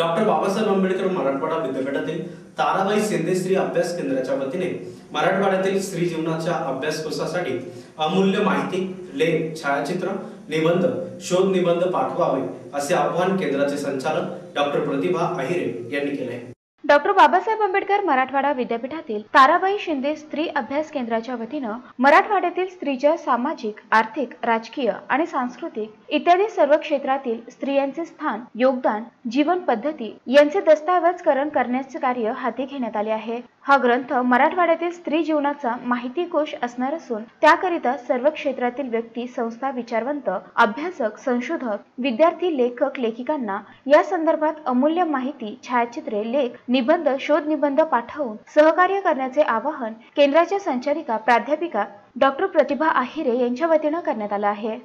Doctor Babasaheb Ambedkar Marathwada विद्यापीठातील ताराबाई शिंदे स्त्री अभ्यास केंद्राच्या वतीने मराठवाड्यातील स्त्री जीवनाच्या अभ्यासकोशासाठी अमूल्य माहिती लेख छायाचित्र निबंध शोध निबंध पाठवावे असे आवाहन केंद्राचे संचालक डॉक्टर प्रतिभा अहिरे यांनी केले आहे. डॉक्टर बाबासाहेब आंबेडकर मराठवाडा विद्यापीठातील ताराबाई शिंदे स्त्री अभ्यास केंद्राच्या वतीनं मराठवाड्यातील स्त्रीच्या सामाजिक आर्थिक राजकीय आणि सांस्कृतिक इत्यादी सर्व क्षेत्रातील स्त्रियांचे स्थान योगदान जीवन पद्धती यांचे दस्तावेजकरण करण्याचे कार्य हाती घेण्यात आले आहे. हा ग्रंथ मराठवाड्यातील स्त्री जीवनाचा माहिती कोश असणार असून त्याकरिता सर्व क्षेत्रातील व्यक्ती संस्था विचारवंत अभ्यासक संशोधक विद्यार्थी लेखक लेखिकांना या संदर्भात अमूल्य माहिती छायाचित्रे लेख निबंध शोध निबंध पाठवून सहकार्य करण्याचे आवाहन केंद्राच्या संचालिका प्राध्यापिका डॉक्टर प्रतिभा आहिरे यांच्या वतीनं करण्यात आलं आहे.